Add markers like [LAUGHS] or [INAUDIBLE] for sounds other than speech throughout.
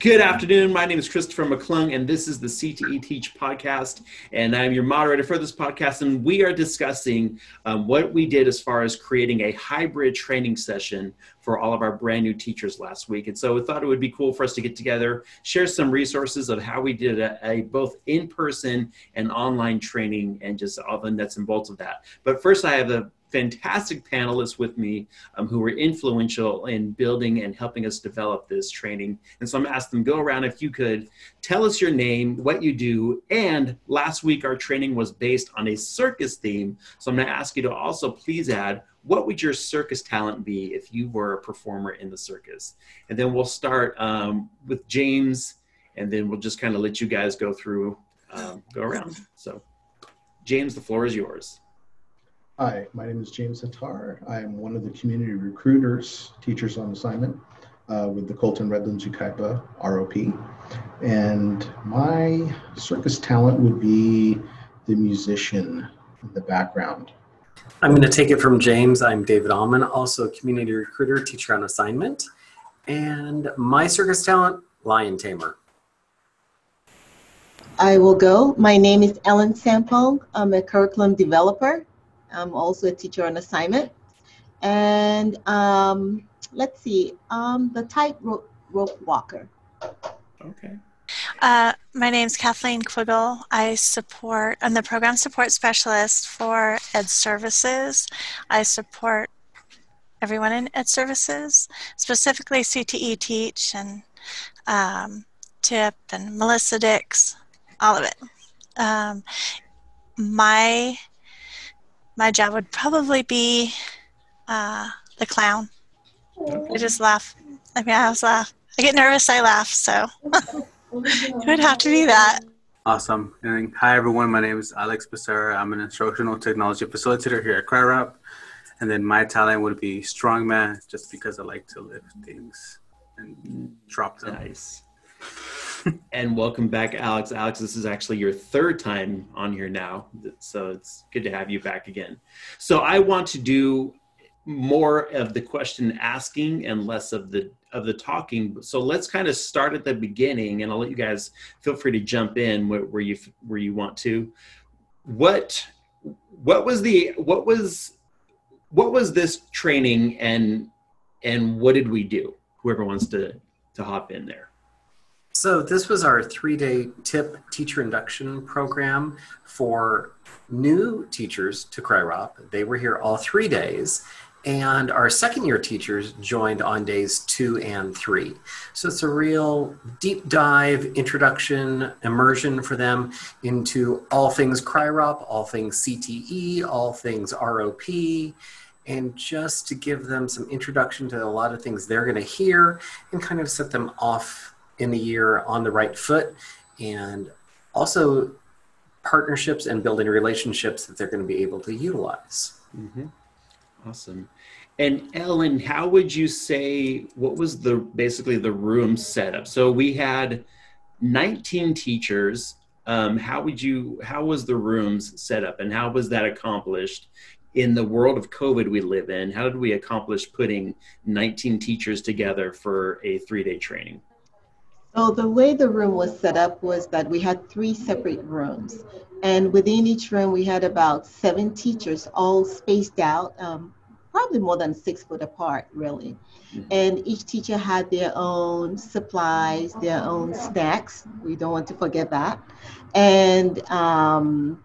Good afternoon. My name is Christopher McClung, and this is the CTE Teach podcast. And I'm your moderator for this podcast. And we are discussing um, what we did as far as creating a hybrid training session for all of our brand new teachers last week. And so we thought it would be cool for us to get together, share some resources of how we did a, a both in person and online training, and just all the nuts and bolts of that. But first, I have a fantastic panelists with me um, who were influential in building and helping us develop this training. And so I'm going to ask them, go around if you could tell us your name, what you do. And last week, our training was based on a circus theme. So I'm going to ask you to also please add, what would your circus talent be if you were a performer in the circus? And then we'll start um, with James, and then we'll just kind of let you guys go through, um, go around. So, James, the floor is yours. Hi, my name is James Hattar. I am one of the community recruiters, teachers on assignment uh, with the Colton Redlands Yucaipa ROP. And my circus talent would be the musician in the background. I'm going to take it from James. I'm David Allman, also a community recruiter, teacher on assignment. And my circus talent, lion tamer. I will go. My name is Ellen Sampong. I'm a curriculum developer I'm also a teacher on assignment. And um, let's see, um, the tightrope rope walker. Okay. Uh, my name is Kathleen Quiggle. I support, I'm the program support specialist for Ed Services. I support everyone in Ed Services, specifically CTE Teach and um, TIP and Melissa Dix, all of it. Um, my my job would probably be uh, the clown. I just laugh. I mean, I always laugh. I get nervous, I laugh, so [LAUGHS] it would have to be that. Awesome. And hi, everyone. My name is Alex Becerra. I'm an instructional technology facilitator here at CRYROP. And then my talent would be strongman, just because I like to lift things and drop them. Nice and welcome back, Alex. Alex, this is actually your third time on here now, so it's good to have you back again. So I want to do more of the question asking and less of the of the talking. So let's kind of start at the beginning, and I'll let you guys feel free to jump in where, where you where you want to. What what was the what was what was this training and and what did we do? Whoever wants to to hop in there. So this was our three-day TIP teacher induction program for new teachers to CRYROP. They were here all three days, and our second year teachers joined on days two and three. So it's a real deep dive introduction, immersion for them into all things CRYROP, all things CTE, all things ROP, and just to give them some introduction to a lot of things they're going to hear and kind of set them off in the year on the right foot and also partnerships and building relationships that they're going to be able to utilize. Mm-hmm. Awesome. And Ellen, how would you say what was the basically the room setup? So we had 19 teachers. Um, how would you how was the rooms set up and how was that accomplished in the world of COVID we live in? How did we accomplish putting 19 teachers together for a three day training? So the way the room was set up was that we had three separate rooms. And within each room, we had about seven teachers all spaced out, um, probably more than six foot apart, really. Mm-hmm. And each teacher had their own supplies, their own snacks. We don't want to forget that. And um,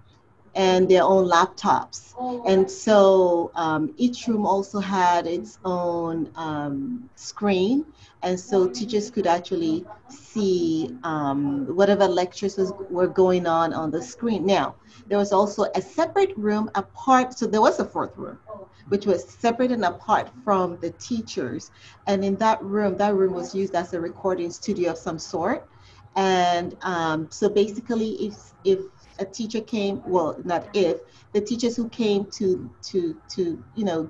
and their own laptops. And so um, each room also had its own um, screen. And so teachers could actually see um, whatever lectures was, were going on on the screen. Now, there was also a separate room apart. So there was a fourth room, which was separate and apart from the teachers. And in that room, that room was used as a recording studio of some sort. And um, so basically, if, if a teacher came, well, not if, the teachers who came to, to, to, you know,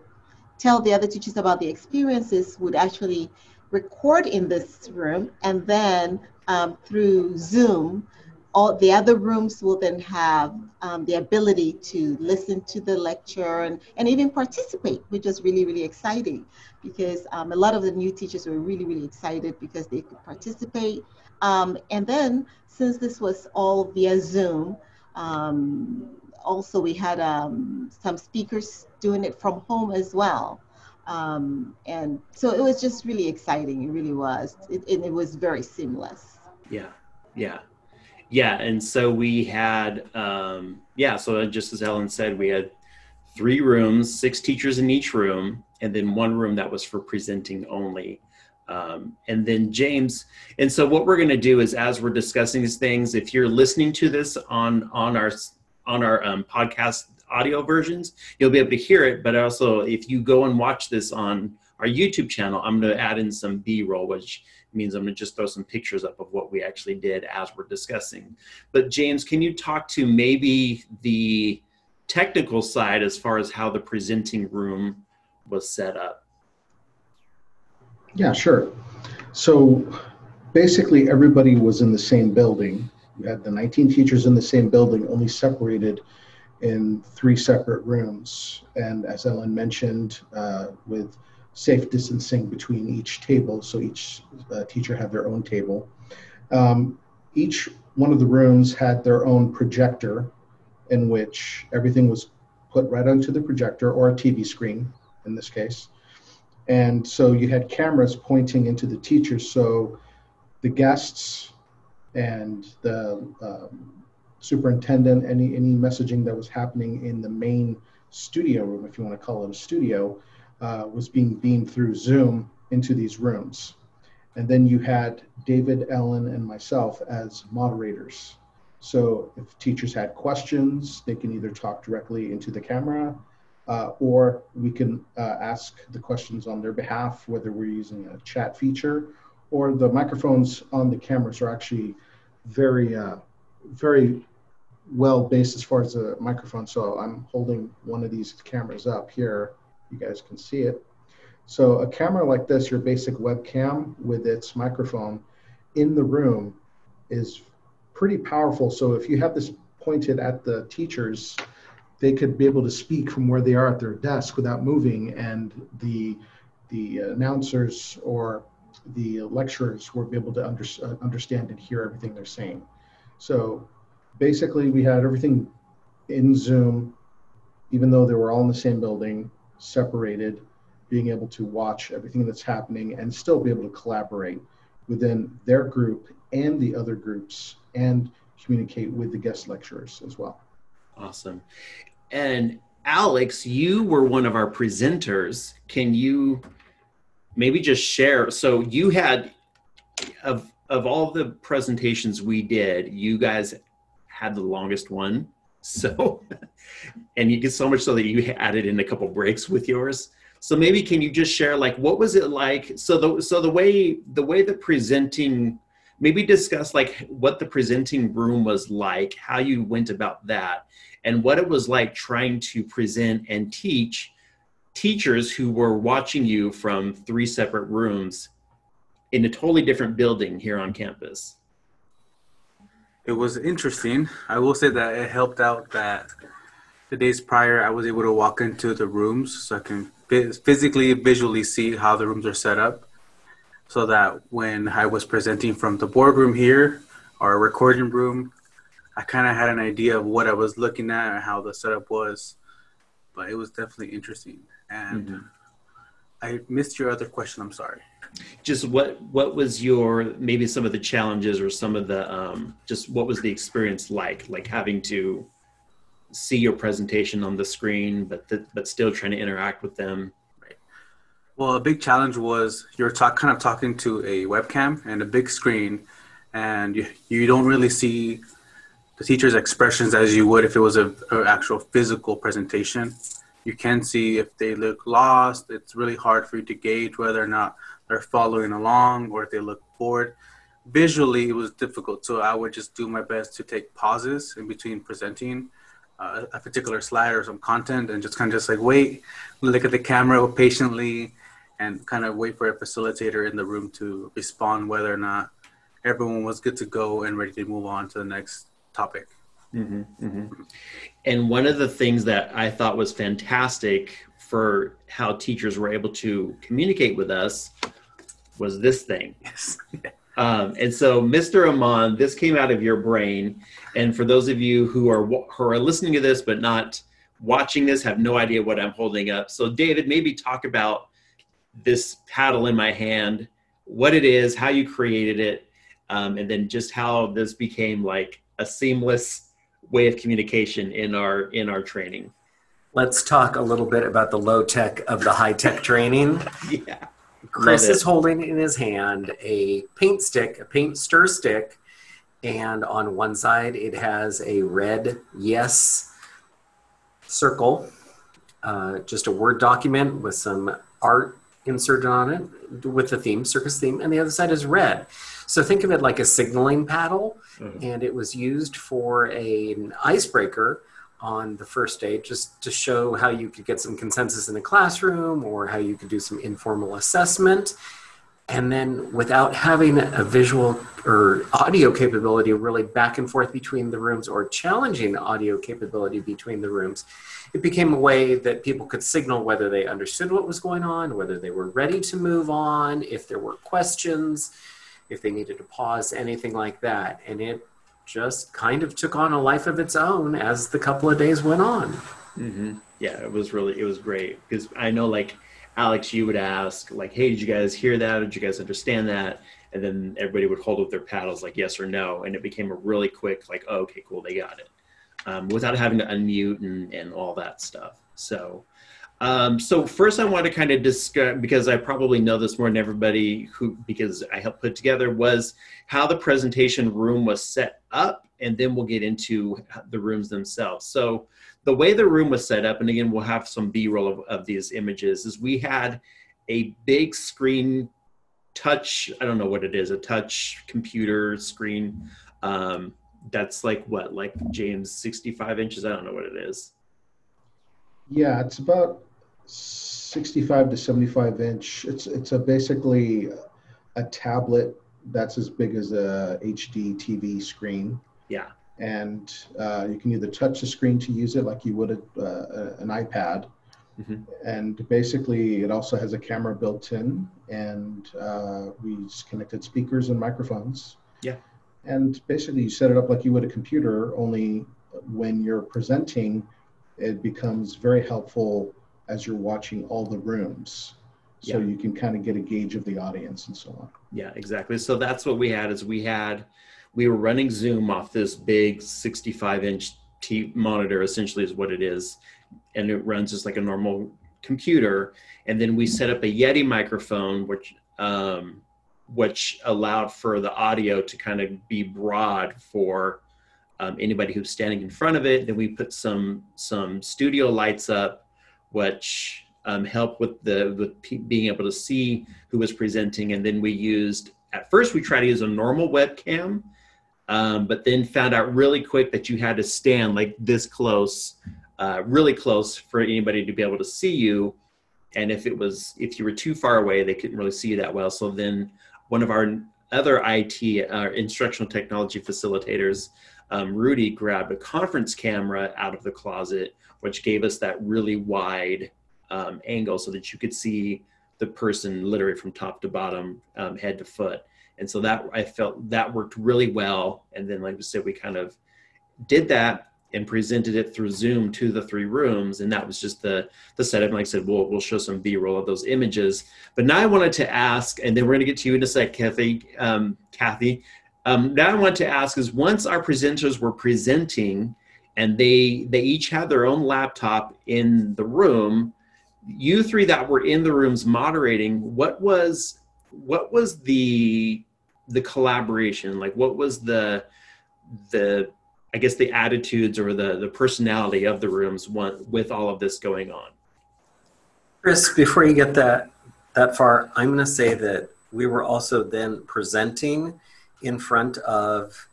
tell the other teachers about the experiences would actually record in this room and then um, through Zoom, all the other rooms will then have um, the ability to listen to the lecture and, and even participate, which is really, really exciting because um, a lot of the new teachers were really, really excited because they could participate. Um, and then, since this was all via Zoom, um, also we had um, some speakers doing it from home as well. Um, and so it was just really exciting. It really was. It, and it was very seamless. Yeah. Yeah. Yeah. And so we had, um, yeah. So just as Ellen said, we had three rooms, six teachers in each room, and then one room that was for presenting only. Um, and then James, and so what we're going to do is, as we're discussing these things, if you're listening to this on on our on our um, podcast audio versions, you'll be able to hear it. But also, if you go and watch this on our YouTube channel, I'm going to add in some B-roll, which means I'm going to just throw some pictures up of what we actually did as we're discussing. But James, can you talk to maybe the technical side as far as how the presenting room was set up? Yeah, sure. So basically, everybody was in the same building. We had the 19 teachers in the same building, only separated in three separate rooms. And as Ellen mentioned, uh, with safe distancing between each table, so each uh, teacher had their own table. Um, each one of the rooms had their own projector in which everything was put right onto the projector or a TV screen in this case. And so you had cameras pointing into the teachers. So the guests and the um, superintendent, any, any messaging that was happening in the main studio room, if you want to call it a studio, uh, was being beamed through Zoom into these rooms. And then you had David, Ellen, and myself as moderators. So if teachers had questions, they can either talk directly into the camera uh, or we can uh, ask the questions on their behalf, whether we're using a chat feature or the microphones on the cameras are actually very, uh, very well based as far as the microphone. So I'm holding one of these cameras up here. You guys can see it. So a camera like this, your basic webcam with its microphone in the room is pretty powerful. So if you have this pointed at the teachers, they could be able to speak from where they are at their desk without moving, and the the announcers or the lecturers be able to under, uh, understand and hear everything they're saying. So basically, we had everything in Zoom, even though they were all in the same building, separated, being able to watch everything that's happening and still be able to collaborate within their group and the other groups and communicate with the guest lecturers as well. Awesome. And Alex, you were one of our presenters. Can you maybe just share? So you had of of all the presentations we did, you guys had the longest one. So [LAUGHS] and you get so much so that you added in a couple breaks with yours. So maybe can you just share like what was it like? So the so the way the way the presenting maybe discuss like what the presenting room was like, how you went about that, and what it was like trying to present and teach teachers who were watching you from three separate rooms in a totally different building here on campus. It was interesting. I will say that it helped out that the days prior I was able to walk into the rooms so I can physically, visually see how the rooms are set up so that when I was presenting from the boardroom here or recording room, I kind of had an idea of what I was looking at and how the setup was. But it was definitely interesting. And mm-hmm. I missed your other question. I'm sorry. Just what what was your maybe some of the challenges or some of the um, just what was the experience like like having to see your presentation on the screen but the, but still trying to interact with them well, a big challenge was you're talk, kind of talking to a webcam and a big screen, and you, you don't really see the teacher's expressions as you would if it was a, a actual physical presentation. You can see if they look lost. It's really hard for you to gauge whether or not they're following along or if they look bored. Visually, it was difficult, so I would just do my best to take pauses in between presenting uh, a particular slide or some content and just kind of just like wait, look at the camera patiently and kind of wait for a facilitator in the room to respond whether or not everyone was good to go and ready to move on to the next topic. Mm-hmm, mm-hmm. And one of the things that I thought was fantastic for how teachers were able to communicate with us was this thing. Yes. [LAUGHS] Um, and so, Mr. Amon, this came out of your brain. And for those of you who are who are listening to this but not watching this, have no idea what I'm holding up. So, David, maybe talk about this paddle in my hand, what it is, how you created it, um, and then just how this became like a seamless way of communication in our in our training. Let's talk a little bit about the low tech of the high tech [LAUGHS] training. yeah. Chris is holding in his hand a paint stick, a paint stir stick, and on one side it has a red yes circle, uh, just a Word document with some art inserted on it with the theme, circus theme, and the other side is red. So think of it like a signaling paddle, Mhm. and it was used for a, an icebreaker on the first day just to show how you could get some consensus in the classroom or how you could do some informal assessment. And then without having a visual or audio capability really back and forth between the rooms or challenging audio capability between the rooms, it became a way that people could signal whether they understood what was going on, whether they were ready to move on, if there were questions, if they needed to pause, anything like that. And it just kind of took on a life of its own as the couple of days went on. hmm Yeah, it was really it was great because I know like Alex, you would ask like, "Hey, did you guys hear that? Did you guys understand that?" And then everybody would hold up their paddles like yes or no, and it became a really quick like, oh, "Okay, cool, they got it," um, without having to unmute and and all that stuff. So. Um, so first, I want to kind of discuss because I probably know this more than everybody who because I helped put together was how the presentation room was set up, and then we'll get into the rooms themselves. So the way the room was set up, and again, we'll have some B-roll of, of these images, is we had a big screen touch, I don't know what it is, a touch computer screen. Um, that's like what, like James, 65 inches? I don't know what it is. Yeah, it's about 65 to 75 inch. It's it's a basically a tablet that's as big as a HD TV screen, Yeah. and uh, you can either touch the screen to use it like you would a, uh, an iPad, Mhm. and basically it also has a camera built in, and uh, we just connected speakers and microphones. Yeah. And basically, you set it up like you would a computer, only when you're presenting, it becomes very helpful as you're watching all the rooms. So Yeah. you can kind of get a gauge of the audience and so on. Yeah, exactly. So that's what we had is we had we were running Zoom off this big 65 inch T monitor, essentially is what it is, and it runs just like a normal computer. And then we set up a Yeti microphone, which um, which allowed for the audio to kind of be broad for um, anybody who's standing in front of it. Then we put some some studio lights up, which um, help with the with pe- being able to see who was presenting. And then we used at first we tried to use a normal webcam, um, but then found out really quick that you had to stand like this close, uh, really close for anybody to be able to see you. And if it was if you were too far away, they couldn't really see you that well. So then one of our other IT, our instructional technology facilitators, um, Rudy grabbed a conference camera out of the closet, which gave us that really wide um, angle so that you could see the person literally from top to bottom, um, head to foot. And so that I felt that worked really well. And then, like we said, we kind of did that and presented it through Zoom to the three rooms, and that was just the the setup. And like I said, we'll we'll show some B-roll of those images. But now I wanted to ask, and then we're going to get to you in a sec, Kathy. Um, Kathy, um, now I want to ask is once our presenters were presenting, and they they each had their own laptop in the room. You three that were in the rooms moderating, what was what was the the collaboration like? What was the the I guess the attitudes or the the personality of the rooms one, with all of this going on. Chris, before you get that that far, I'm going to say that we were also then presenting in front of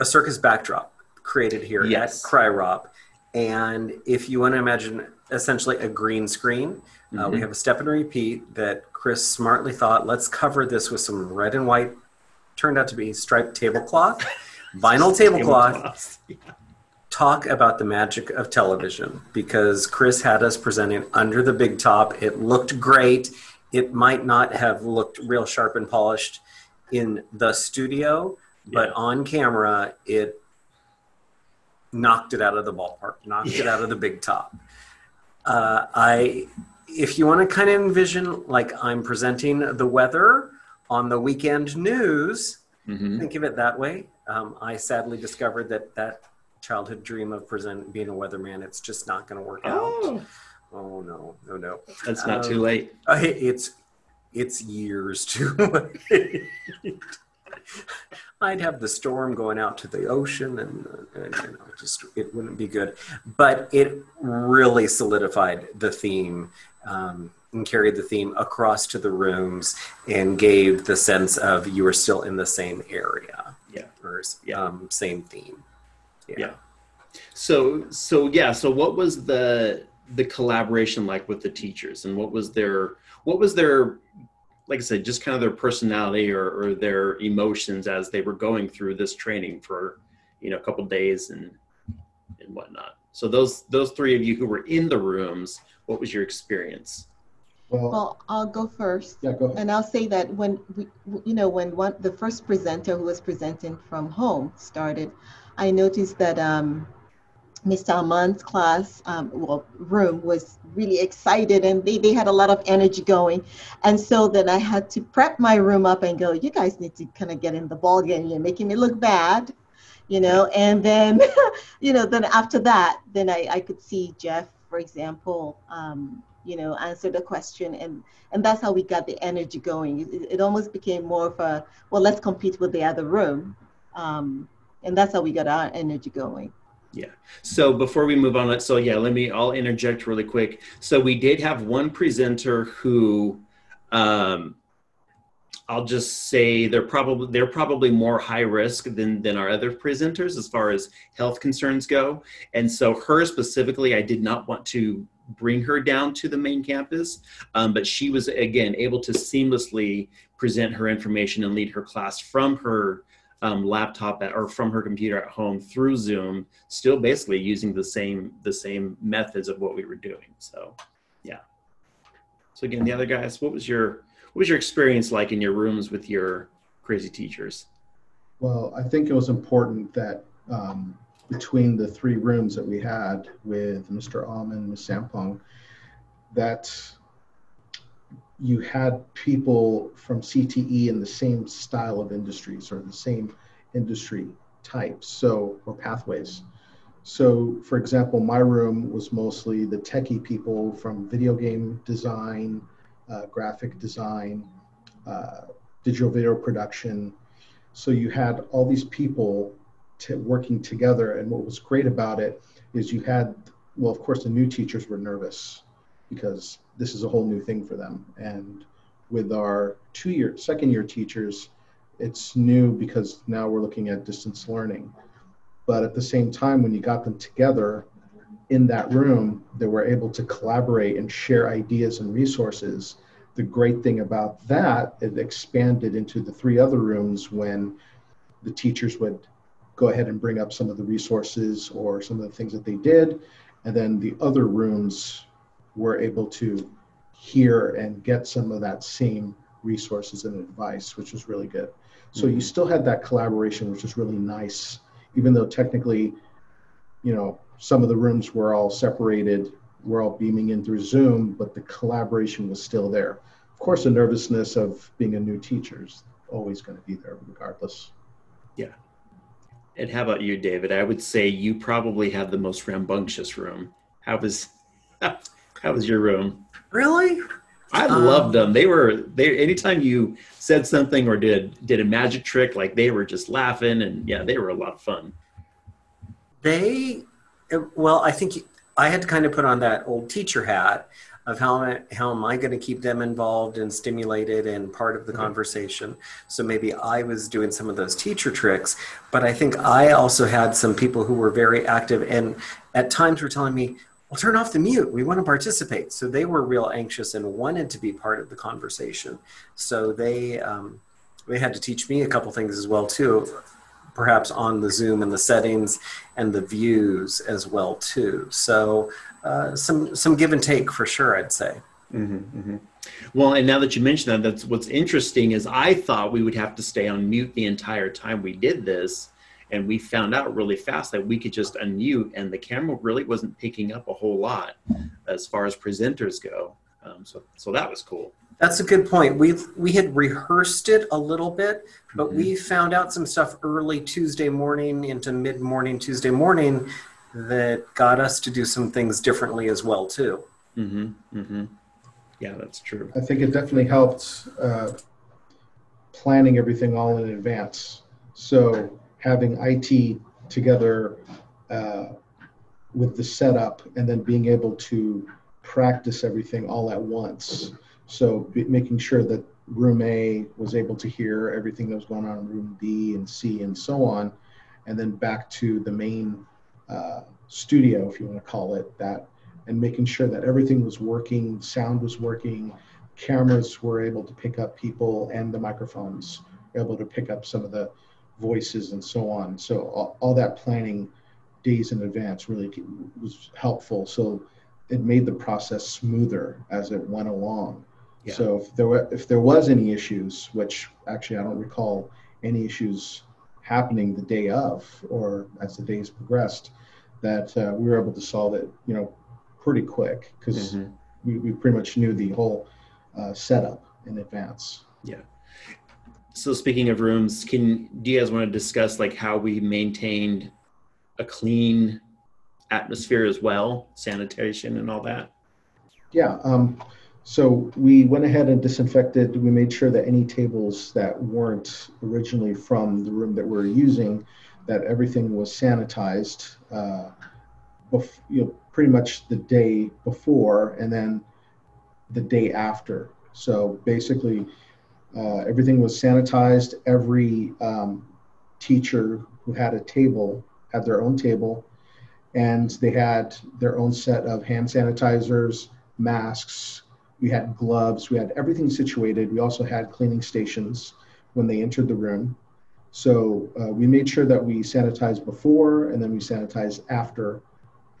a circus backdrop created here Yes. at CryRop. And if you want to imagine essentially a green screen, uh, we Mhm. have a step and repeat that Chris smartly thought, let's cover this with some red and white turned out to be striped tablecloth, vinyl tablecloth. [LAUGHS] Talk about the magic of television because Chris had us presenting under the big top. It looked great. It might not have looked real sharp and polished in the studio, but on camera, it knocked it out of the ballpark, knocked it out of the big top. Uh, I, if you want to kind of envision like I'm presenting the weather on the weekend news, Mhm. think of it that way. Um, I sadly discovered that that childhood dream of present being a weatherman, it's just not going to work out. Oh, Oh no, no, no. that's not Um, too late. Uh, It's it's years too [LAUGHS] late. I'd have the storm going out to the ocean, and, and you know, just it wouldn't be good. But it really solidified the theme um, and carried the theme across to the rooms and gave the sense of you were still in the same area. Yeah. or Yeah. um, same theme. Yeah. So so yeah. So what was the the collaboration like with the teachers, and what was their what was their like I said, just kind of their personality or, or their emotions as they were going through this training for you know a couple days and and whatnot. So those those three of you who were in the rooms, what was your experience? Well, Well, I'll go first. yeah, go. And I'll say that when we, you know, when one the first presenter who was presenting from home started, I noticed that um, Mr. Aman's class, um, well, room was really excited and they, they had a lot of energy going. And so then I had to prep my room up and go, you guys need to kind of get in the ball game. You're making me look bad, you know. And then, [LAUGHS] you know, then after that, then I, I could see Jeff, for example, um, you know, answer the question and and that's how we got the energy going. It, it almost became more of a well, let's compete with the other room, um, and that's how we got our energy going. Yeah. So before we move on, let's so yeah, let me I'll interject really quick. So we did have one presenter who um I'll just say they're probably they're probably more high risk than than our other presenters as far as health concerns go. And so her specifically, I did not want to bring her down to the main campus, um, but she was again able to seamlessly present her information and lead her class from her um, laptop at, or from her computer at home through Zoom, still basically using the same the same methods of what we were doing. So, yeah. So again, the other guys, what was your what was your experience like in your rooms with your crazy teachers? Well, I think it was important that um, between the three rooms that we had with Mr. Alman and Ms. Sampong, that you had people from CTE in the same style of industries or the same industry types, so or pathways. So, for example, my room was mostly the techie people from video game design, uh, graphic design, uh, digital video production. So you had all these people working together, and what was great about it is you had, well, of course, the new teachers were nervous because this is a whole new thing for them, and with our two-year, second-year teachers, it's new because now we're looking at distance learning. But at the same time, when you got them together in that room, they were able to collaborate and share ideas and resources. The great thing about that, it expanded into the three other rooms when the teachers would go ahead and bring up some of the resources or some of the things that they did. And then the other rooms were able to hear and get some of that same resources and advice, which was really good. So you mm-hmm. still had that collaboration, which was really nice, even though technically, you know, some of the rooms were all separated, we're all beaming in through Zoom, but the collaboration was still there. Of course, the nervousness of being a new teacher is always going to be there, regardless. And how about you, David? I would say you probably had the most rambunctious room. How was [LAUGHS] how was your room? Really? I Um, loved them. They were they anytime you said something or did did a magic trick, like they were just laughing and yeah, they were a lot of fun. They, well, I think I had to kind of put on that old teacher hat of how am I, how am I going to keep them involved and stimulated and part of the Mhm. conversation. So maybe I was doing some of those teacher tricks, but I think I also had some people who were very active and at times were telling me, well, turn off the mute. We want to participate. So they were real anxious and wanted to be part of the conversation. So they, um, they had to teach me a couple things as well too, perhaps on the Zoom and the settings and the views as well too. So uh, some some give and take for sure, I'd say. Mm-hmm, mm-hmm. Well, and now that you mention that, that's what's interesting is I thought we would have to stay on mute the entire time we did this, and we found out really fast that we could just unmute, and the camera really wasn't picking up a whole lot as far as presenters go. Um, so, so that was cool. That's a good point. We we had rehearsed it a little bit, but mm-hmm. we found out some stuff early Tuesday morning into mid morning Tuesday morning that got us to do some things differently as well too. Mm-hmm. Mm-hmm. Yeah, that's true. I think it definitely helped uh, planning everything all in advance. So having IT together uh, with the setup and then being able to practice everything all at once. So making sure that room A was able to hear everything that was going on in room B and C and so on, and then back to the main uh, studio, if you want to call it that, and making sure that everything was working, sound was working, cameras were able to pick up people, and the microphones were able to pick up some of the voices and so on. So all, all that planning days in advance really was helpful. So it made the process smoother as it went along. Yeah. So if there were if there was any issues, which actually I don't recall any issues happening the day of or as the days progressed, that uh, we were able to solve it, you know, pretty quick because mm-hmm. we, we pretty much knew the whole uh, setup in advance. Yeah. So speaking of rooms, can do you guys want to discuss like how we maintained a clean atmosphere as well, sanitation and all that? Yeah. Um, so we went ahead and disinfected. We made sure that any tables that weren't originally from the room that we are using, that everything was sanitized. Uh, bef- you know, pretty much the day before and then the day after. So basically, uh, everything was sanitized. Every um, teacher who had a table had their own table, and they had their own set of hand sanitizers, masks, we had gloves, we had everything situated. We also had cleaning stations when they entered the room. So uh, we made sure that we sanitized before and then we sanitized after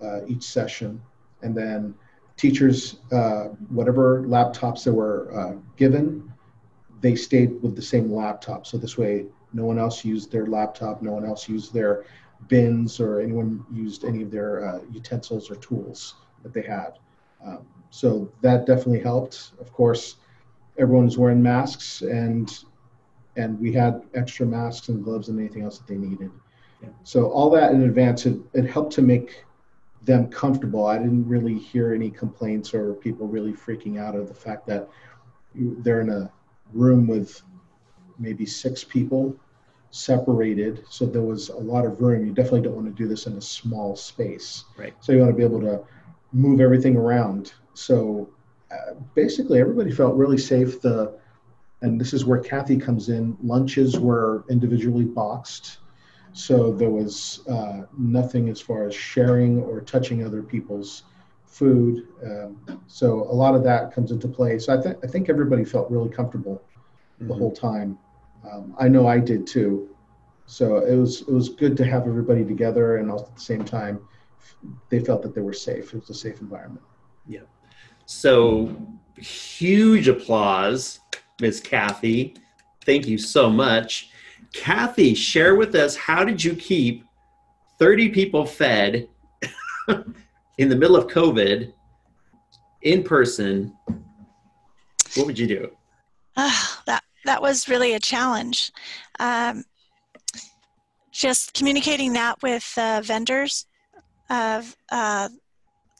uh, each session. And then teachers, uh, whatever laptops they were uh, given, they stayed with the same laptop. So this way, no one else used their laptop, no one else used their bins, or anyone used any of their uh, utensils or tools that they had. Um, so that definitely helped. Of course, everyone was wearing masks, and and we had extra masks and gloves and anything else that they needed. Yeah. So all that in advance, it, it helped to make them comfortable. I didn't really hear any complaints or people really freaking out of the fact that they're in a room with maybe six people separated. So there was a lot of room. You definitely don't want to do this in a small space. Right. So you want to be able to move everything around so uh, basically, everybody felt really safe. The and this is where Kathy comes in. Lunches were individually boxed, so there was uh, nothing as far as sharing or touching other people's food. Um, so a lot of that comes into play. So I think I think everybody felt really comfortable the mm-hmm. whole time. Um, I know I did too. So it was it was good to have everybody together, and also at the same time, they felt that they were safe. It was a safe environment. Yeah. So huge applause, Miss Kathy. Thank you so much. Kathy, share with us how did you keep 30 people fed [LAUGHS] in the middle of COVID in person? What would you do? Uh, that that was really a challenge. Um, just communicating that with uh, vendors of uh,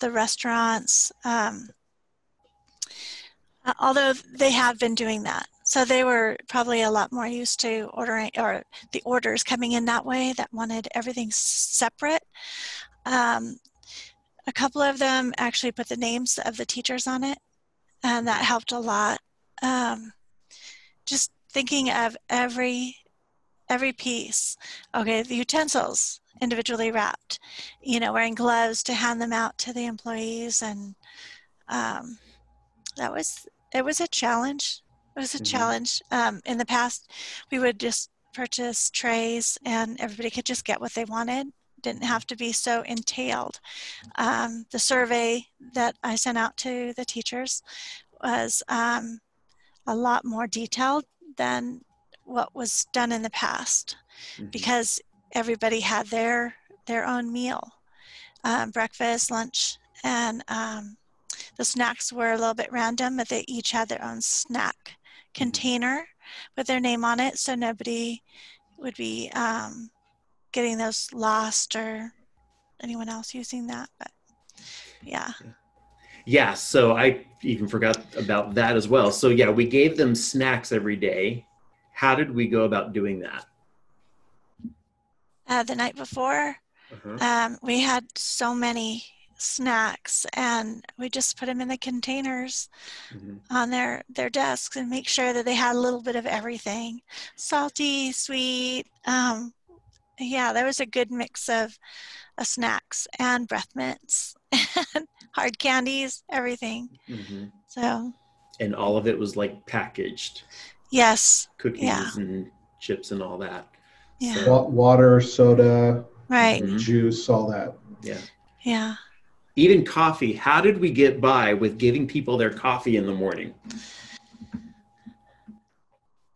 the restaurants, um, uh, although they have been doing that. So they were probably a lot more used to ordering or the orders coming in that way that wanted everything separate. Um, a couple of them actually put the names of the teachers on it, and that helped a lot. Um, just thinking of every every piece. Okay, the utensils individually wrapped. You know, wearing gloves to hand them out to the employees, and um, that was it was a challenge. It was a Mhm. challenge. Um, in the past, we would just purchase trays and everybody could just get what they wanted. Didn't have to be so entailed. Um, the survey that I sent out to the teachers was um, a lot more detailed than what was done in the past Mhm. because everybody had their their own meal um, breakfast lunch and um, the snacks were a little bit random but they each had their own snack container with their name on it so nobody would be um, getting those lost or anyone else using that but yeah Yeah, so I even forgot about that as well. So yeah, we gave them snacks every day. How did we go about doing that? uh, the night before Uh-huh. um, we had so many snacks and we just put them in the containers Mhm. on their their desks and make sure that they had a little bit of everything salty sweet um, yeah there was a good mix of, of snacks and breath mints [LAUGHS] and hard candies everything Mhm. so And all of it was like packaged yes cookies Yeah. and chips and all that. Yeah. So, Water, soda, right Mhm. juice, all that. yeah. yeah Even coffee. How did we get by with giving people their coffee in the morning?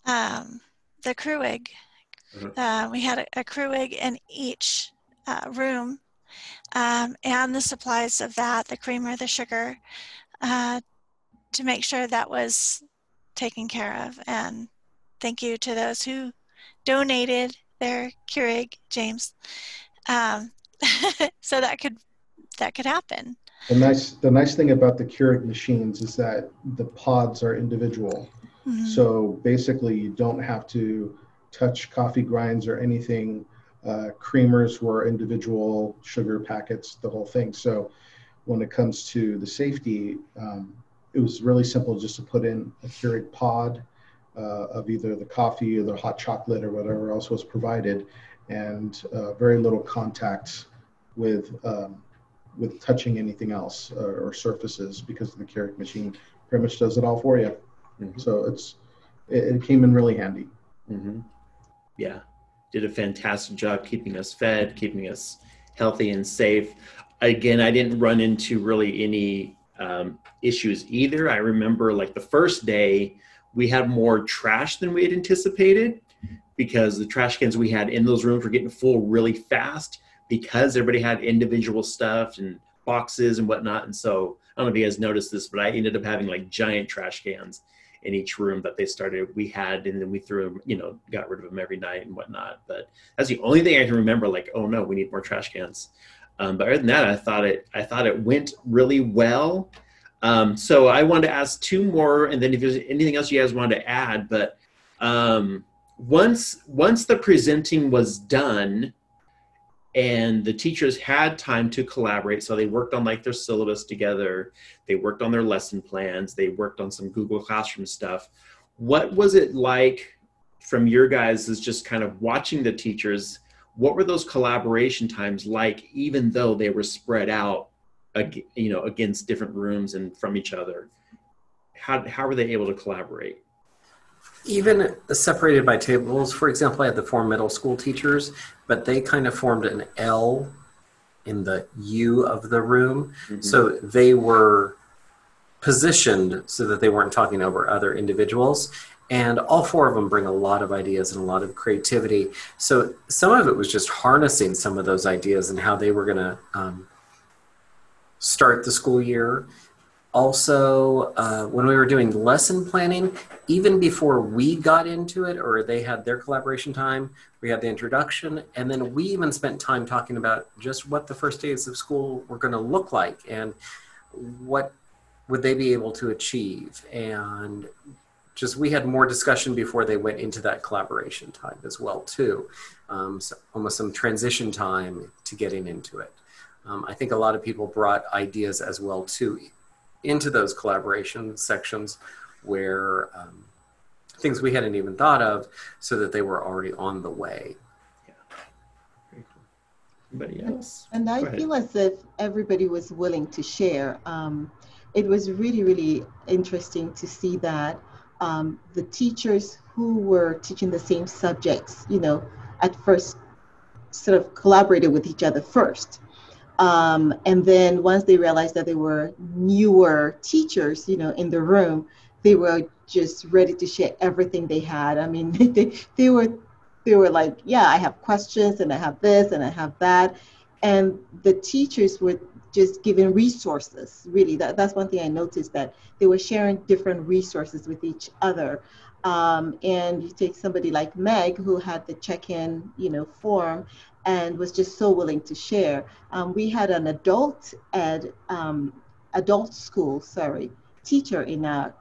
um, the Keurig. Uh-huh. Uh, we had a, a Keurig in each uh, room, um, and the supplies of that, the creamer, the sugar, uh, to make sure that was taken care of. And thank you to those who donated their Keurig, James, um, [LAUGHS] so that could that could happen. The nice, the nice thing about the Keurig machines is that the pods are individual. Mhm. So basically, you don't have to touch coffee grinds or anything. Uh, creamers were individual sugar packets, the whole thing. So when it comes to the safety, um, it was really simple just to put in a Keurig pod uh, of either the coffee or the hot chocolate or whatever else was provided, and uh, very little contact with um, with touching anything else uh, or surfaces because the Keurig machine pretty much does it all for you. Mhm. So it's it, it came in really handy. hmm Yeah, did a fantastic job keeping us fed, keeping us healthy and safe. Again, I didn't run into really any um, issues either. I remember like the first day, we had more trash than we had anticipated because the trash cans we had in those rooms were getting full really fast because everybody had individual stuff and boxes and whatnot. And so I don't know if you guys noticed this, but I ended up having like giant trash cans in each room that they started we had and then we threw them you know got rid of them every night and whatnot. But that's the only thing i can remember like oh no we need more trash cans. Um, but other than that i thought it i thought it went really well. Um, so i wanted to ask two more and then if there's anything else you guys wanted to add but um, once once the presenting was done and the teachers had time to collaborate so they worked on like their syllabus together. They worked on their lesson plans. They worked on some google classroom stuff. What was it like from your guys is just kind of watching the teachers what were those collaboration times like even though they were spread out you know against different rooms and from each other? How, how were they able to collaborate even separated by tables. For example i had the four middle school teachers but they kind of formed an l in the u of the room. Mhm. so they were positioned so that they weren't talking over other individuals. And all four of them bring a lot of ideas and a lot of creativity. So some of it was just harnessing some of those ideas and how they were going to um, start the school year also uh, when we were doing lesson planning even before we got into it or they had their collaboration time we had the introduction and then we even spent time talking about just what the first days of school were going to look like and what would they be able to achieve. And just we had more discussion before they went into that collaboration time as well too. Um, so almost some transition time to getting into it. Um, i think a lot of people brought ideas as well too into those collaboration sections where um, things we hadn't even thought of so that they were already on the way Yeah. Very cool. anybody else And I feel as if everybody was willing to share. Um, it was really, really interesting to see that. um, the teachers who were teaching the same subjects, you know, at first sort of collaborated with each other first. Um, and then once they realized that there were newer teachers, you know, in the room, they were just ready to share everything they had. I mean, [LAUGHS] they, they were they were like, yeah, I have questions and I have this and I have that. And the teachers were just giving resources, really. That, that's one thing I noticed that they were sharing different resources with each other. Um, and you take somebody like Meg, who had the check-in, you know, form, and was just so willing to share. Um, we had an adult ed, um, adult school, sorry, teacher in our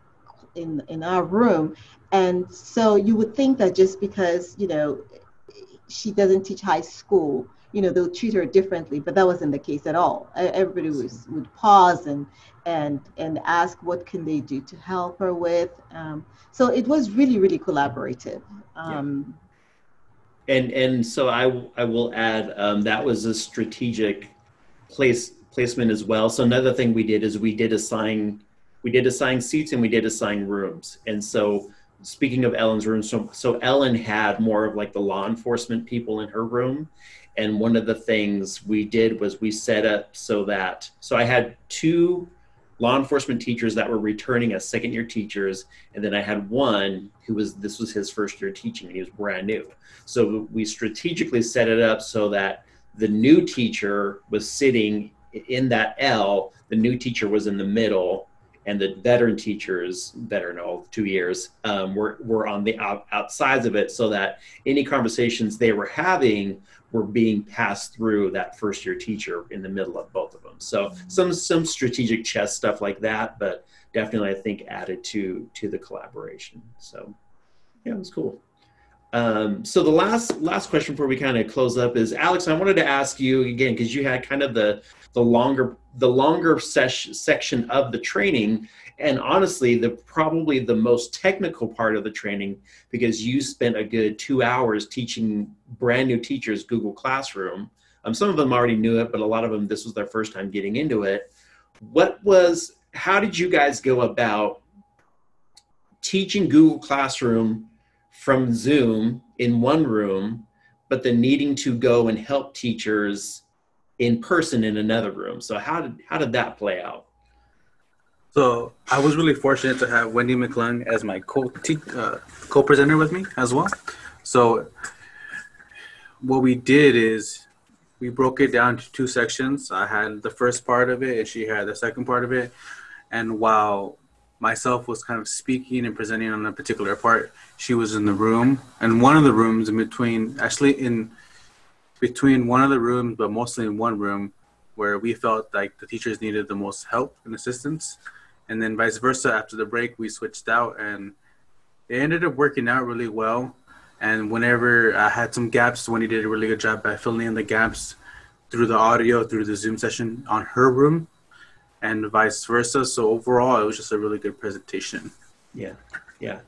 in in our room, and so you would think that just because you know she doesn't teach high school, you know they'll treat her differently, but that wasn't the case at all. Everybody was would pause and and and ask what can they do to help her with. Um, so it was really really collaborative. Um, yeah. And and so I I will add um, that was a strategic place placement as well. So another thing we did is we did assign we did assign seats and we did assign rooms. And so speaking of Ellen's room, so so Ellen had more of like the law enforcement people in her room. And one of the things we did was we set up so that so I had two law enforcement teachers that were returning as second year teachers. And then i had one who was this was his first year teaching and he was brand new. So we strategically set it up so that the new teacher was sitting in that l the new teacher was in the middle and the veteran teachers, veteran all two years, um, were were on the out, outsides of it, so that any conversations they were having were being passed through that first year teacher in the middle of both of them. So mm-hmm. some some strategic chess stuff like that, but definitely I think added to to the collaboration. So yeah, it was cool. Um, so the last last question before we kind of close up is Alex. I wanted to ask you again because you had kind of the the longer the longer ses- section of the training and honestly the probably the most technical part of the training because you spent a good two hours teaching brand new teachers google classroom um, some of them already knew it but a lot of them this was their first time getting into it what was how did you guys go about teaching google classroom from zoom in one room but then needing to go and help teachers in person in another room. So how did how did that play out? So I was really fortunate to have Wendy McClung as my co uh, co presenter with me as well. So what we did is we broke it down to two sections. I had the first part of it, and she had the second part of it. And while myself was kind of speaking and presenting on a particular part, she was in the room, and one of the rooms in between, actually in between one of the rooms, but mostly in one room, where we felt like the teachers needed the most help and assistance. And then vice versa, after the break, we switched out and it ended up working out really well. And whenever I had some gaps, Wendy did a really good job by filling in the gaps through the audio, through the Zoom session on her room, and vice versa. So overall, it was just a really good presentation. Yeah, yeah.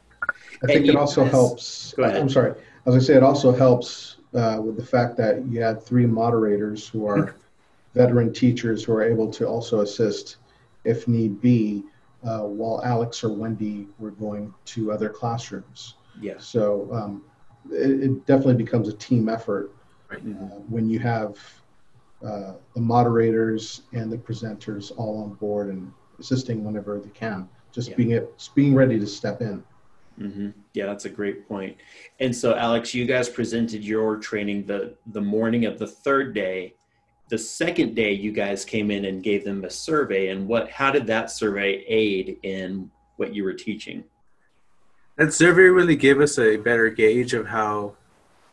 I think it also helps. I'm sorry. As I say, it also helps uh, with the fact that you had three moderators who are [LAUGHS] veteran teachers who are able to also assist if need be, uh, while Alex or Wendy were going to other classrooms. Yeah. So um, it, it, definitely becomes a team effort right. uh, when you have uh, the moderators and the presenters all on board and assisting whenever they can. Just yeah. being it, being ready to step in. Mm-hmm. Yeah, that's a great point. And so, Alex, you guys presented your training the the morning of the third day. The second day, you guys came in and gave them a survey. And what? How did that survey aid in what you were teaching? That survey really gave us a better gauge of how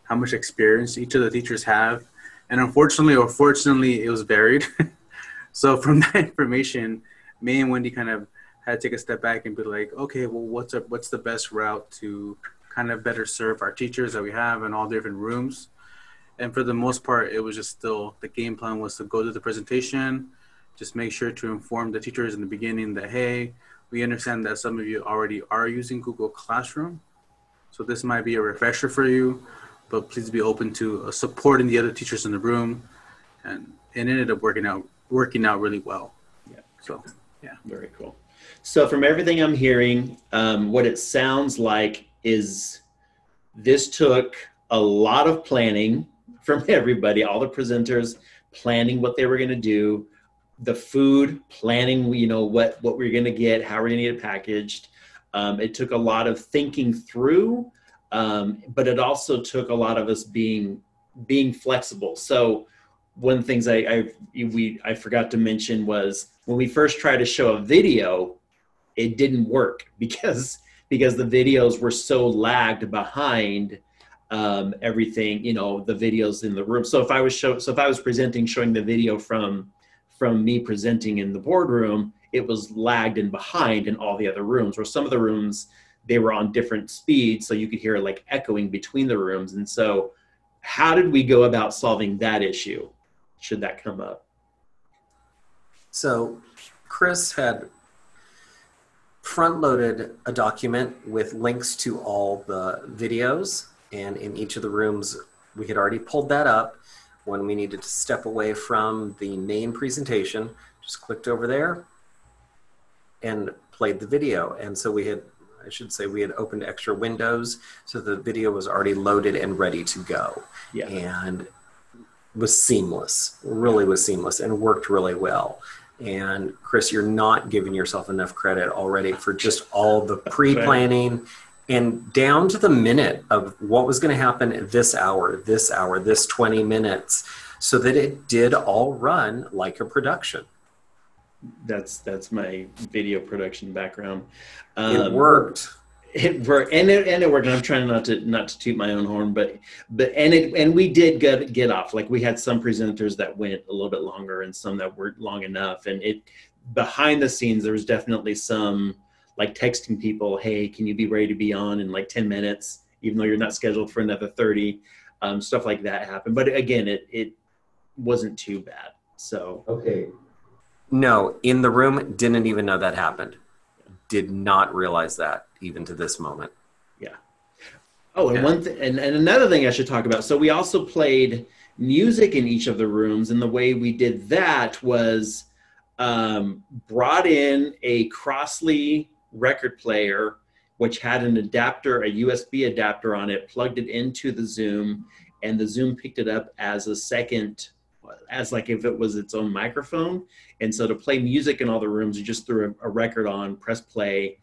how much experience each of the teachers have. And unfortunately, or fortunately, it was varied. [LAUGHS] so from [LAUGHS] that information, me and Wendy kind of had to take a step back and be like, okay, well, what's a, what's the best route to kind of better serve our teachers that we have in all different rooms? And for the most part, it was just still the game plan was to go to the presentation, just make sure to inform the teachers in the beginning that hey, we understand that some of you already are using Google Classroom, so this might be a refresher for you, but please be open to uh, supporting the other teachers in the room, and it ended up working out working out really well. Yeah. So yeah, very cool. So, from everything I'm hearing, um, what it sounds like is this took a lot of planning [LAUGHS] from everybody, all the presenters planning what they were going to do, the food planning, you know, what what we're going to get, how we're going to get it packaged. Um, it took a lot of thinking through, um, but it also took a lot of us being being flexible. So one of the things I, I we I forgot to mention was when we first tried to show a video, it didn't work [LAUGHS] because because the videos were so lagged behind um, everything you know the videos in the room so if i was show so if i was presenting showing the video from from me presenting in the boardroom it was lagged and behind in all the other rooms where some of the rooms they were on different speeds so you could hear like echoing between the rooms. And so how did we go about solving that issue should that come up? So chris had front loaded a document with links to all the videos and in each of the rooms we had already pulled that up when we needed to step away from the main presentation. Just clicked over there and played the video. And so we had i should say we had opened extra windows so the video was already loaded and ready to go. Yeah. And was seamless really was seamless and worked really well. And chris you're not giving yourself enough credit already for just all the [LAUGHS] pre-planning and down to the minute of what was going to happen this hour, this hour, this 20 minutes, so that it did all run like a production. That's that's my video production background. Um, it worked. It worked, and it and it worked. And I'm trying not to not to toot my own horn, but but and it and we did get get off. Like we had some presenters that went a little bit longer, and some that weren't long enough. And it behind the scenes, there was definitely some like texting people, hey, can you be ready to be on in like 10 minutes, even though you're not scheduled for another 30. Um, stuff like that happened. But again, it, it wasn't too bad. So, okay. No, in the room, didn't even know that happened. Did not realize that even to this moment. Yeah. Oh, and yeah. one thing, and, and another thing I should talk about. So we also played music in each of the rooms, and the way we did that was um, brought in a Crosley record player, which had an adapter, a USB adapter on it, plugged it into the Zoom, and the Zoom picked it up as a second, as like if it was its own microphone. And so to play music in all the rooms, you just threw a, a record on, press play,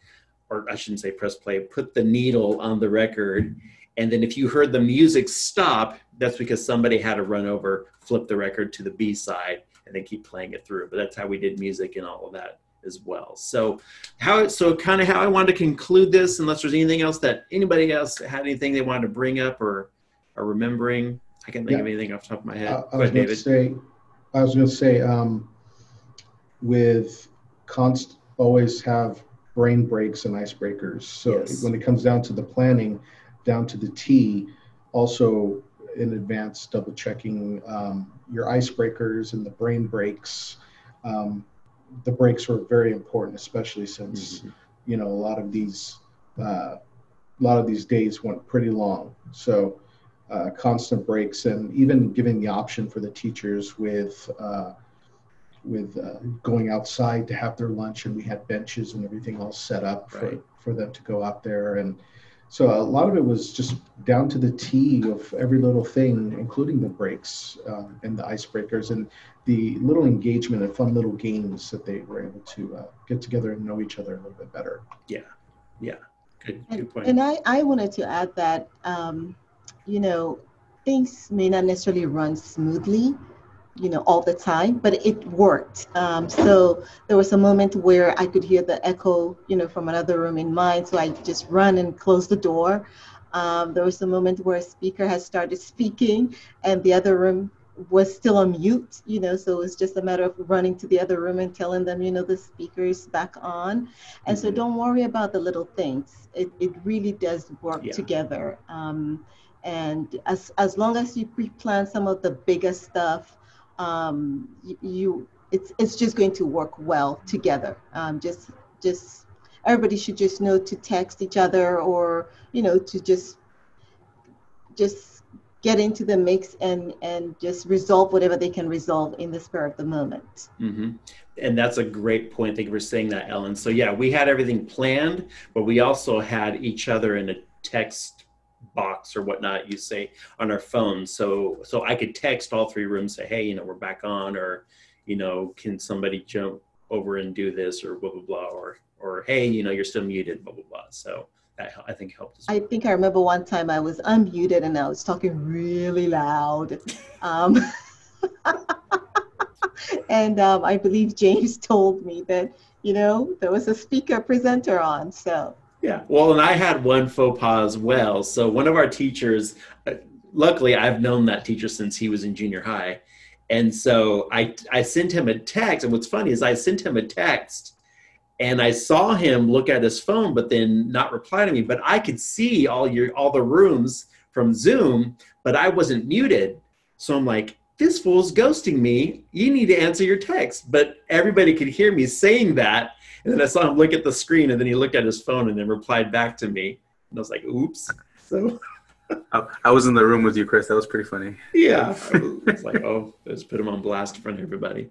or I shouldn't say press play, put the needle on the record. And then if you heard the music stop, that's because somebody had to run over, flip the record to the B side, and then keep playing it through. But that's how we did music and all of that as well. So how so kind of how I wanted to conclude this, unless there's anything else that anybody else had anything they wanted to bring up or are remembering. I can't think yeah. of anything off the top of my head. I, I was going to say, I was going to say, um, with const always have brain breaks and icebreakers. So yes. when it comes down to the planning, down to the T, also in advance double checking um, your icebreakers and the brain breaks. Um, the breaks were very important, especially since mm-hmm. you know a lot of these uh, a lot of these days went pretty long. So uh, constant breaks and even giving the option for the teachers with uh, with uh, going outside to have their lunch, and we had benches and everything all set up for, right. for them to go out there and so a lot of it was just down to the T of every little thing, including the breaks um, and the icebreakers and the little engagement and fun little games that they were able to uh, get together and know each other a little bit better. Yeah, yeah, good, and, good point. And I, I wanted to add that, um, you know, things may not necessarily run smoothly, you know, all the time, but it worked. Um, so there was a moment where I could hear the echo, you know, from another room in mine. So I just run and close the door. Um, there was a moment where a speaker had started speaking and the other room was still on mute, you know, so it was just a matter of running to the other room and telling them, you know, the speaker is back on. And mm-hmm. so don't worry about the little things. It, it really does work yeah. together. Um, and as, as long as you pre-plan some of the bigger stuff, um, you, you, it's it's just going to work well together. Um, just just everybody should just know to text each other or you know to just just get into the mix and and just resolve whatever they can resolve in the spur of the moment. Mm-hmm. And that's a great point. Thank you for saying that, Ellen. So yeah, we had everything planned, but we also had each other in a text box or whatnot you say on our phone so so i could text all three rooms say hey you know we're back on or you know can somebody jump over and do this or blah blah blah or or hey you know you're still muted blah blah blah so that I think helped. I think I remember one time I was unmuted and I was talking really loud. Um, [LAUGHS] and um, I believe James [LAUGHS] told me that, you know, there was a speaker presenter on. So, yeah. Well, and I had one faux pas as well. So, one of our teachers, uh, luckily, I've known that teacher since he was in junior high. And so I, I sent him a text. And what's funny is I sent him a text and I saw him look at his phone, but then not reply to me. But I could see all your all the rooms from Zoom, but I wasn't muted. So I'm like, this fool's ghosting me. You need to answer your text. But everybody could hear me saying that. And then I saw him look at the screen and then he looked at his phone and then replied back to me. And I was like, oops. So I was in the room with you, Chris. That was pretty funny. Yeah. It's like, oh, let's put him on blast in front of everybody.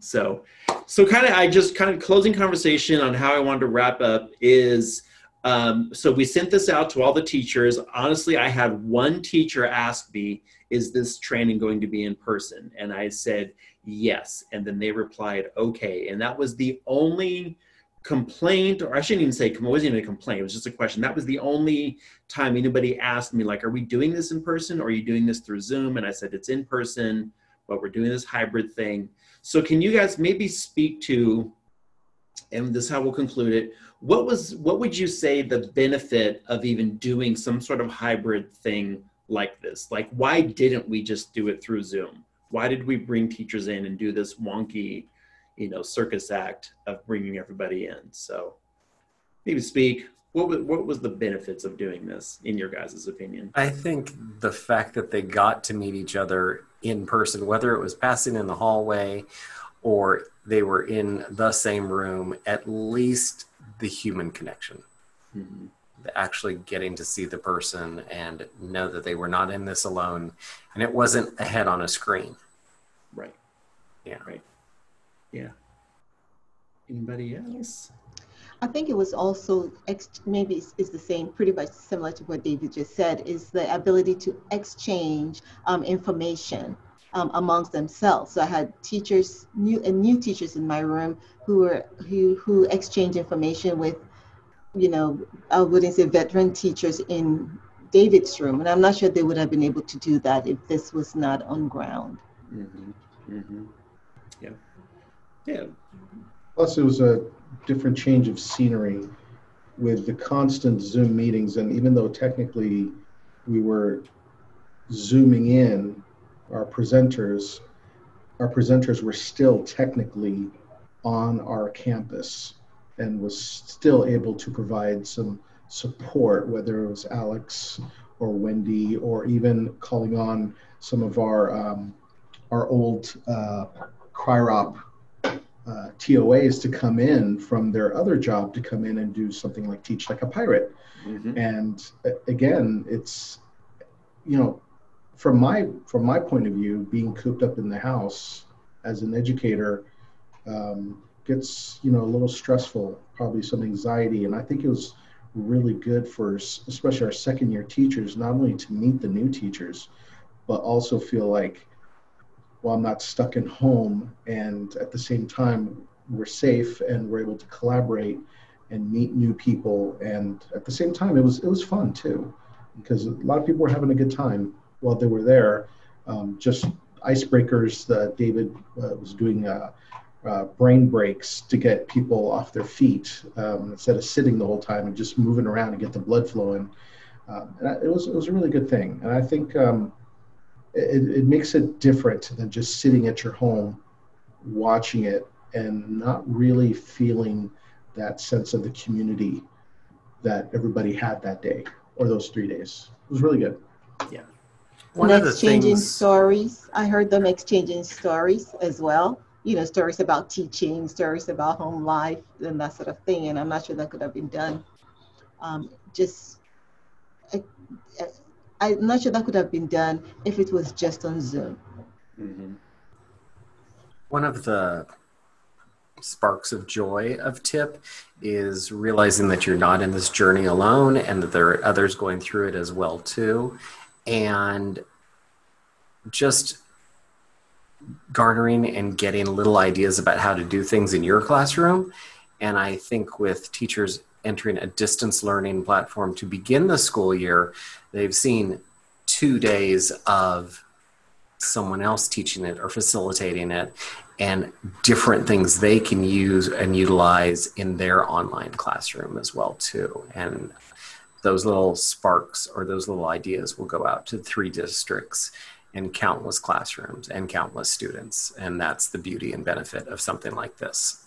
So, so kind of, I just kind of closing conversation on how I wanted to wrap up is, um, so we sent this out to all the teachers. Honestly, I had one teacher ask me, is this training going to be in person? And I said, yes. And then they replied, okay. And that was the only complaint, or I shouldn't even say it wasn't even a complaint. It was just a question. That was the only time anybody asked me, like, "Are we doing this in person, or are you doing this through Zoom?" And I said, "It's in person, but we're doing this hybrid thing." So, can you guys maybe speak to, and this is how we'll conclude it. What was what would you say the benefit of even doing some sort of hybrid thing like this? Like, why didn't we just do it through Zoom? Why did we bring teachers in and do this wonky? You know circus act of bringing everybody in. So maybe speak what was, what was the benefits of doing this in your guys' opinion? I think the fact that they got to meet each other in person whether it was passing in the hallway or they were in the same room at least the human connection. Mm-hmm. actually getting to see the person and know that they were not in this alone and it wasn't a head on a screen. Right. Yeah. Right yeah. Anybody else? I think it was also maybe it's, it's, the same, pretty much similar to what David just said, is the ability to exchange um, information um, amongst themselves. So I had teachers, new and new teachers in my room who were who who exchange information with, you know, I wouldn't say veteran teachers in David's room, and I'm not sure they would have been able to do that if this was not on ground. Mm-hmm. Mm-hmm. Yeah. Yeah. Plus, it was a different change of scenery with the constant Zoom meetings. And even though technically we were zooming in our presenters, our presenters were still technically on our campus and was still able to provide some support, whether it was Alex or Wendy, or even calling on some of our um, our old uh, uh, TOAs to come in from their other job to come in and do something like teach like a pirate. Mm-hmm. And uh, again, it's you know, from my from my point of view, being cooped up in the house as an educator um, gets you know a little stressful, probably some anxiety, and I think it was really good for especially our second year teachers not only to meet the new teachers but also feel like while I'm not stuck in home. And at the same time, we're safe and we're able to collaborate and meet new people. And at the same time, it was it was fun too, because a lot of people were having a good time while they were there. Um, just icebreakers that David uh, was doing. Uh, uh, brain breaks to get people off their feet um, instead of sitting the whole time and just moving around and get the blood flowing. Um, and it was it was a really good thing. And I think um, it, it makes it different than just sitting at your home watching it and not really feeling that sense of the community that everybody had that day or those three days. It was really good. Yeah. One and exchanging things... stories. I heard them exchanging stories as well. You know, stories about teaching, stories about home life, and that sort of thing. And I'm not sure that could have been done um, just I'm not sure that could have been done if it was just on Zoom. Mm-hmm. One of the sparks of joy of TIP is realizing that you're not in this journey alone and that there are others going through it as well too. And just garnering and getting little ideas about how to do things in your classroom. And I think with teachers entering a distance learning platform to begin the school year, they've seen two days of someone else teaching it or facilitating it and different things they can use and utilize in their online classroom as well too. And those little sparks or those little ideas will go out to three districts and countless classrooms and countless students. And that's the beauty and benefit of something like this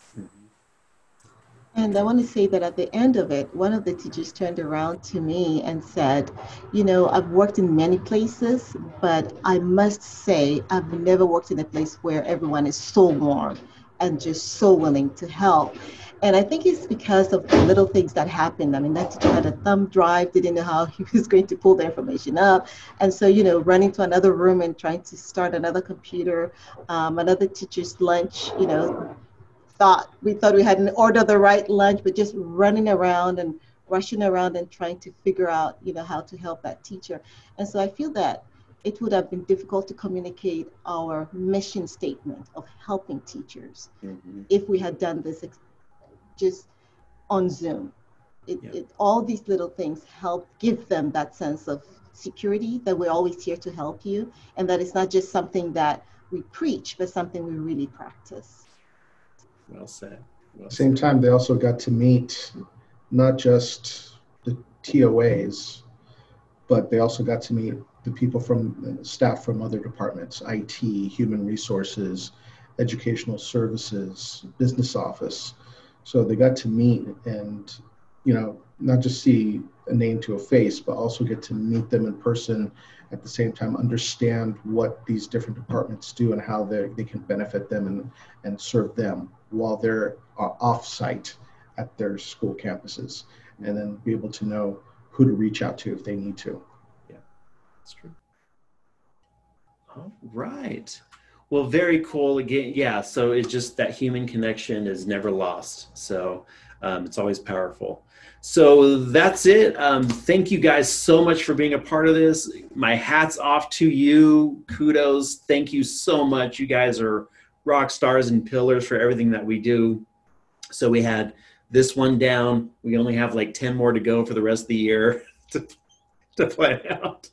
and I want to say that at the end of it, one of the teachers turned around to me and said, You know, I've worked in many places, but I must say, I've never worked in a place where everyone is so warm and just so willing to help. And I think it's because of the little things that happened. I mean, that teacher had a thumb drive, didn't know how [LAUGHS] he was going to pull the information up. And so, you know, running to another room and trying to start another computer, um, another teacher's lunch, you know, thought we thought we hadn't ordered the right lunch, but just running around and rushing around and trying to figure out, you know, how to help that teacher. And so I feel that it would have been difficult to communicate our mission statement of helping teachers mm-hmm. if we had done this ex- just on Zoom. It, yeah. it, all these little things help give them that sense of security that we're always here to help you and that it's not just something that we preach, but something we really practice. Well said. Well Same said. time, they also got to meet not just the TOAs, but they also got to meet the people from staff from other departments IT, human resources, educational services, business office. So they got to meet and, you know, not just see a name to a face, but also get to meet them in person at the same time understand what these different departments do and how they, can benefit them and, and serve them while they're uh, off site at their school campuses and then be able to know who to reach out to if they need to. Yeah, that's true. All right. Well, very cool. Again, yeah. So it's just that human connection is never lost. So um, it's always powerful. So that's it. Um, thank you guys so much for being a part of this. My hat's off to you. Kudos. Thank you so much. You guys are rock stars and pillars for everything that we do. So we had this one down. We only have like 10 more to go for the rest of the year [LAUGHS] to, to plan out.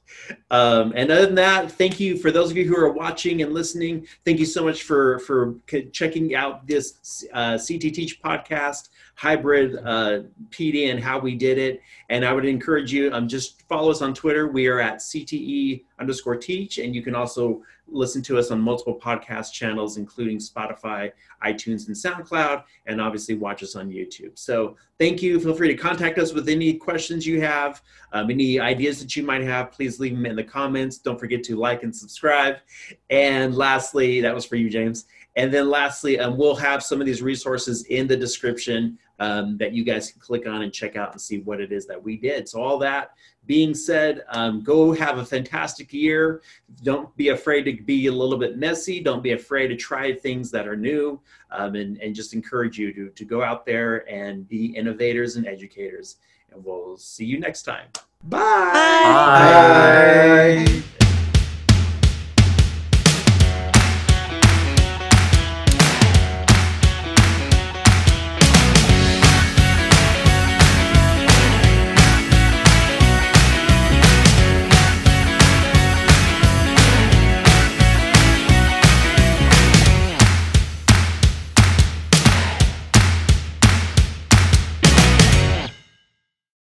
Um, and other than that, thank you for those of you who are watching and listening. Thank you so much for, for checking out this uh, CTE Teach podcast hybrid uh, PD and how we did it. And I would encourage you, um, just follow us on Twitter. We are at CTE underscore teach. And you can also listen to us on multiple podcast channels, including Spotify, iTunes, and SoundCloud, and obviously watch us on YouTube. So thank you. Feel free to contact us with any questions you have, um, any ideas that you might have. Please leave them in the comments. Don't forget to like and subscribe. And lastly, that was for you, James. And then lastly, um, we'll have some of these resources in the description um, that you guys can click on and check out and see what it is that we did. So all that being said, um, go have a fantastic year. Don't be afraid to be a little bit messy. Don't be afraid to try things that are new um, and, and just encourage you to, to go out there and be innovators and educators. And we'll see you next time. Bye. Bye. Bye.